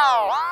Wow!